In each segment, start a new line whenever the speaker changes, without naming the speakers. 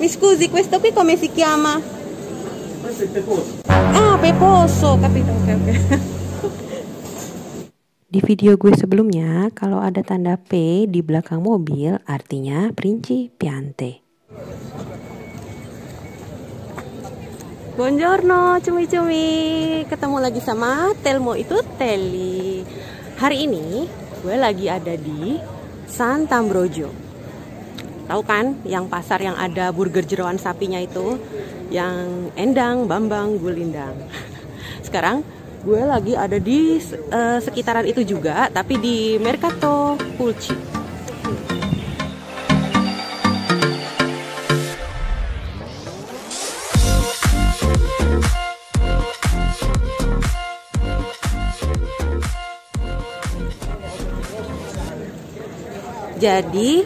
Mi scusi, questo qui come si chiama?
Questo è il peposo.
Ah, peposo, capito? Oke, oke.
Di video gue sebelumnya, kalau ada tanda P di belakang mobil, artinya principiante.
Buongiorno, cumi-cumi. Ketemu lagi sama Telmo itu Teli. Hari ini gue lagi ada di Sant'Ambrogio. Tahu kan yang pasar yang ada burger jeroan sapinya itu yang Endang, Bambang, Gulindang. Sekarang gue lagi ada di uh, sekitaran itu juga tapi di Mercato Pulci jadi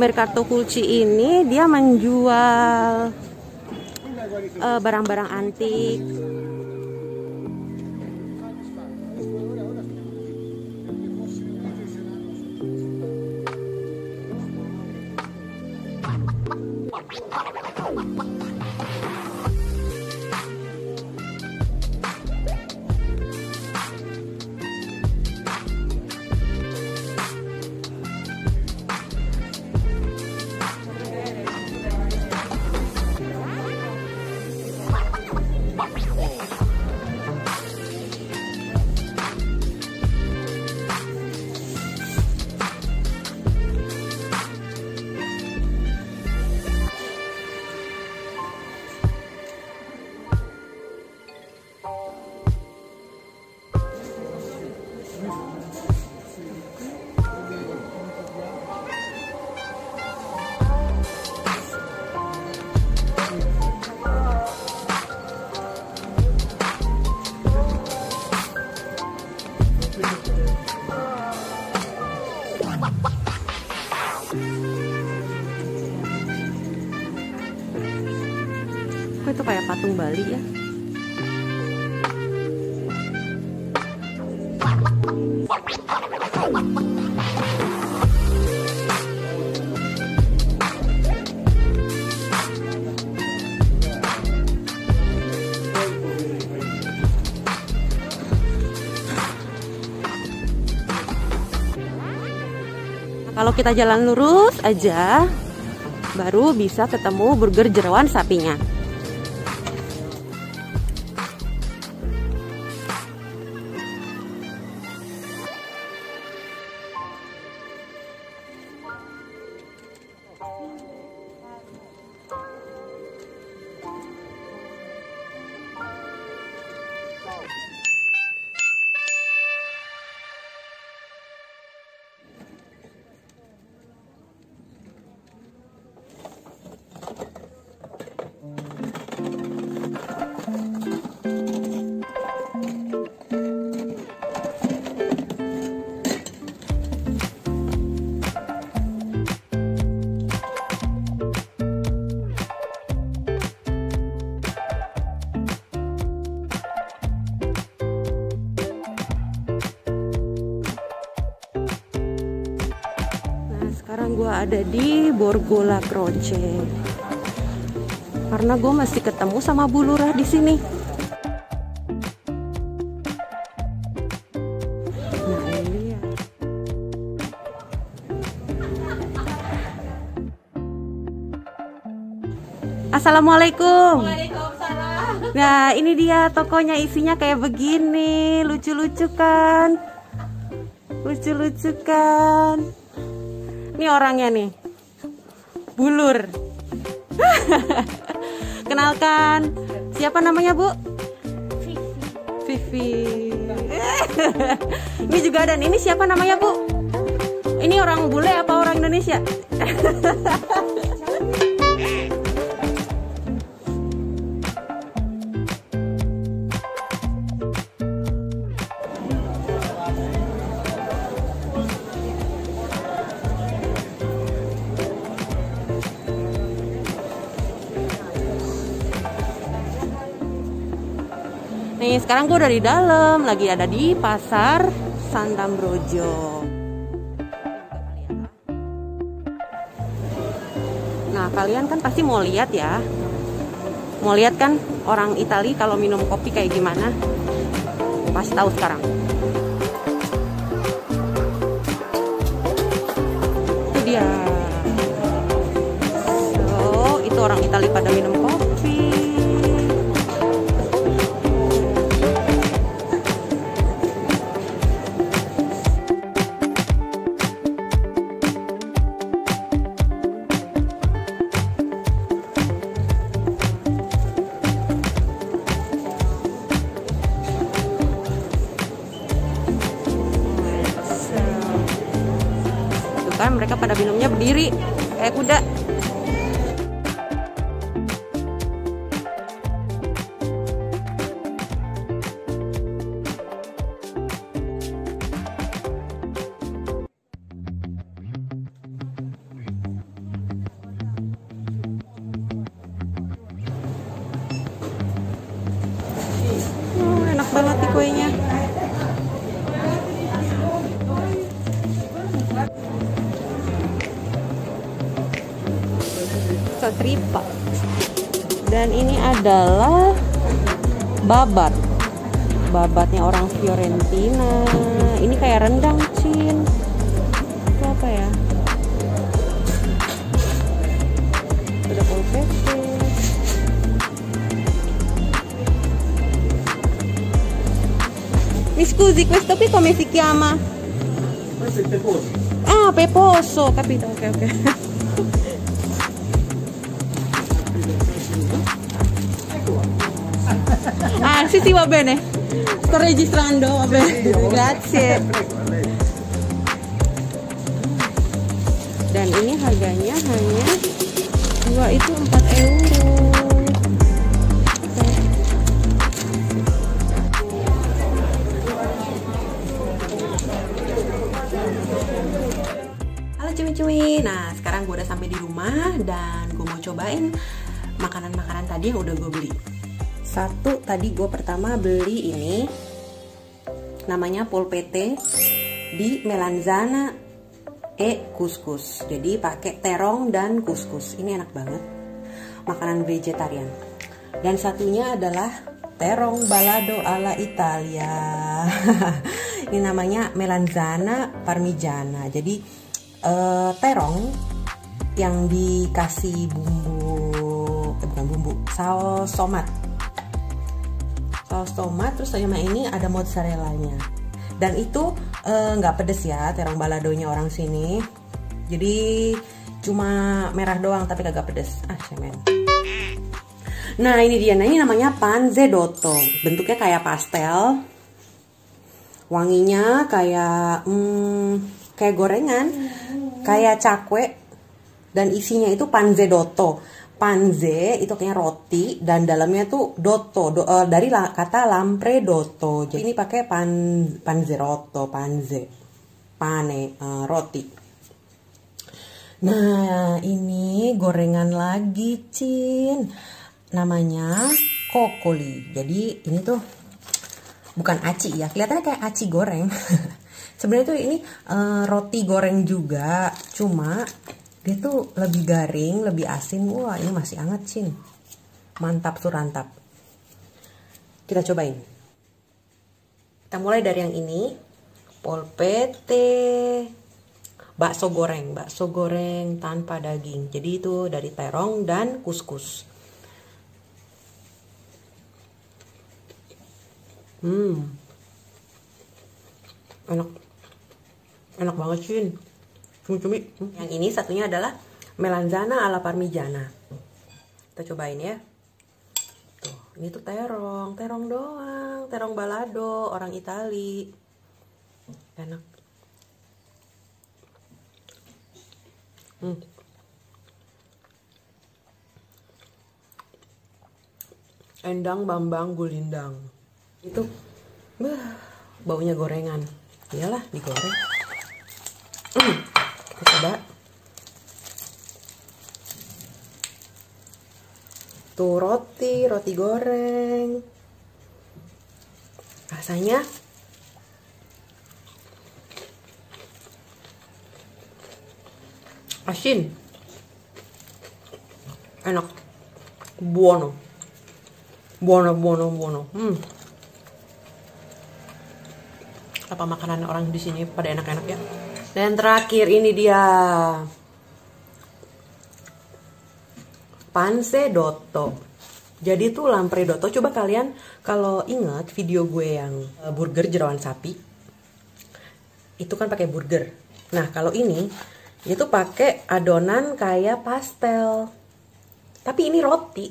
Mercato Pulci ini dia menjual eh, barang-barang uh, antik Kok itu kayak patung Bali ya? Kalau kita jalan lurus aja, baru bisa ketemu burger jeroan sapinya. Sekarang gue ada di Borgo La Croce. Karena gue masih ketemu sama Bu Lurah di sini. Nah ini ya Assalamualaikum. Nah ini dia tokonya isinya kayak begini. Lucu-lucu kan? Lucu-lucu kan ini orangnya nih. Bulur. Kenalkan. Siapa namanya, Bu? Vivi. Vivi. ini juga ada. Ini siapa namanya, Bu? Ini orang bule apa orang Indonesia? Nih sekarang gue udah di dalam, lagi ada di pasar Sant'Ambrogio. Nah kalian kan pasti mau lihat ya. Mau lihat kan orang Itali kalau minum kopi kayak gimana? Pasti tahu sekarang. Itu dia. So, itu orang Itali pada minum kopi. Mereka pada minumnya berdiri kayak kuda. Ini adalah babat. Babatnya orang Fiorentina. Ini kayak rendang, Cin. Itu apa ya? Ada polpete. Mi scusi, questo qui come si chiama?
Questo è peposo.
Ah, peposo, capito, ok, ok. Sì, va bene. Sto registrando, va bene. Grazie. Dan ini harganya hanya dua itu 4 euro. Halo cuy-cuy, nah sekarang gue udah sampai di rumah dan gue mau cobain makanan-makanan tadi yang udah gue beli. Satu tadi gue pertama beli ini namanya polpete di melanzana e kuskus. Jadi pakai terong dan kuskus. Ini enak banget. Makanan vegetarian. Dan satunya adalah terong balado ala Italia. Ini namanya melanzana parmigiana. Jadi eh, terong yang dikasih bumbu eh, bukan bumbu, saus tomat. Saus tomat terus sama ini ada mozzarellanya. Dan itu eh, nggak pedes ya terong baladonya orang sini. Jadi cuma merah doang tapi kagak pedes. Ah, cemen. Nah, ini dia. Nah, ini namanya panzedotto. Bentuknya kayak pastel. Wanginya kayak hmm, kayak gorengan, kayak cakwe dan isinya itu panzedotto. Panze itu kayaknya roti dan dalamnya tuh dotto do- eh, dari la- kata lampredotto. Jadi ini pakai pan panzerotto, panze, pane, eh, roti. Nah, ini gorengan lagi, Cin. Namanya kokoli. Jadi ini tuh bukan aci ya. Kelihatannya kayak aci goreng. Sebenarnya tuh ini eh, roti goreng juga, cuma dia tuh lebih garing, lebih asin. Wah, ini masih anget, Cin. Mantap surantap. Kita cobain. Kita mulai dari yang ini. Polpete bakso goreng, bakso goreng tanpa daging. Jadi itu dari terong dan kuskus. Hmm. Enak. Enak banget, Cin. Cumi-cumi. Hmm. Yang ini satunya adalah melanzana ala parmigiana. Kita cobain ya. Tuh, ini tuh terong, terong doang, terong balado, orang Itali. Enak. Hmm. Endang Bambang Gulindang. Itu bah, baunya gorengan. Iyalah, digoreng. Hmm, kita coba. Tuh roti, roti goreng. Rasanya asin. enak buono buono buono buono hmm. apa makanan orang di sini pada enak-enak ya dan terakhir ini dia pansedotto jadi tuh lampredotto coba kalian kalau ingat video gue yang eh, burger jerawan sapi itu kan pakai burger. Nah kalau ini itu pakai adonan kayak pastel. Tapi ini roti.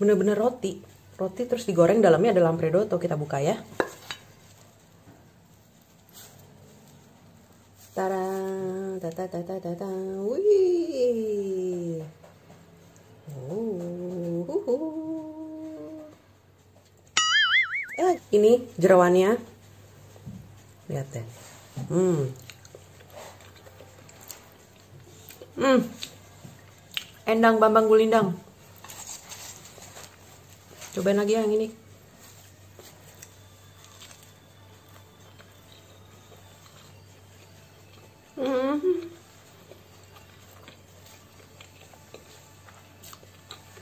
Bener-bener roti. Roti terus digoreng dalamnya ada lampredotto kita buka ya. Tara, tata tata tata, wih, ini jerawannya, lihat deh, hmm, hmm, endang bambang gulindang, cobain lagi yang ini.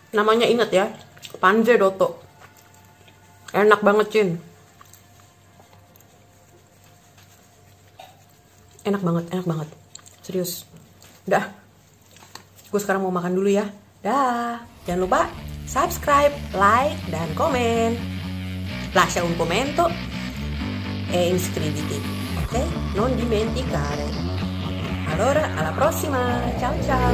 Namanya inget ya, Panze Doto. Enak banget, Cin. Enak banget, enak banget. Serius. Udah. Gue sekarang mau makan dulu ya. Dah. Jangan lupa subscribe, like, dan komen. Lascia un commento e iscriviti. Ok? Non dimenticare. Allora, alla prossima. Ciao ciao.